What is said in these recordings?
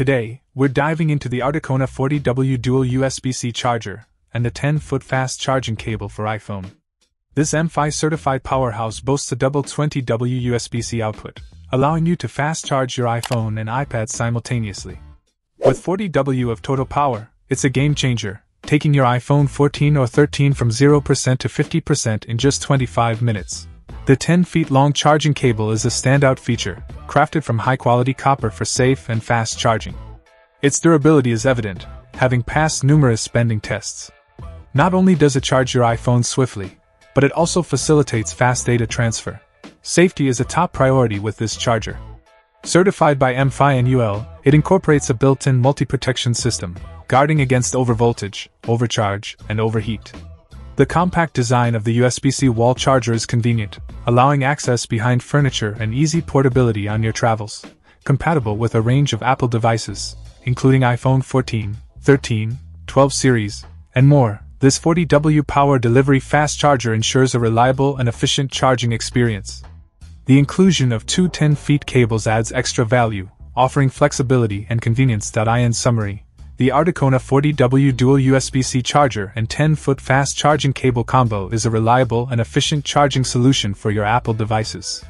Today, we're diving into the Articona 40W dual USB C charger and the 10 foot fast charging cable for iPhone. This MFI certified powerhouse boasts a double 20W USB C output, allowing you to fast charge your iPhone and iPad simultaneously. With 40W of total power, it's a game changer, taking your iPhone 14 or 13 from 0% to 50% in just 25 minutes. The 10 feet long charging cable is a standout feature, crafted from high quality copper for safe and fast charging. Its durability is evident, having passed numerous spending tests. Not only does it charge your iPhone swiftly, but it also facilitates fast data transfer. Safety is a top priority with this charger. Certified by MFI and UL, it incorporates a built in multi protection system, guarding against overvoltage, overcharge, and overheat. The compact design of the USB C wall charger is convenient, allowing access behind furniture and easy portability on your travels. Compatible with a range of Apple devices, including iPhone 14, 13, 12 series, and more, this 40W power delivery fast charger ensures a reliable and efficient charging experience. The inclusion of two 10 feet cables adds extra value, offering flexibility and convenience. In summary, the Articona 40W dual USB C charger and 10 foot fast charging cable combo is a reliable and efficient charging solution for your Apple devices.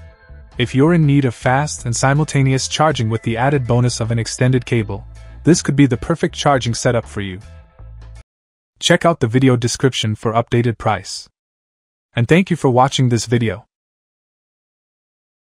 If you're in need of fast and simultaneous charging with the added bonus of an extended cable, this could be the perfect charging setup for you. Check out the video description for updated price. And thank you for watching this video.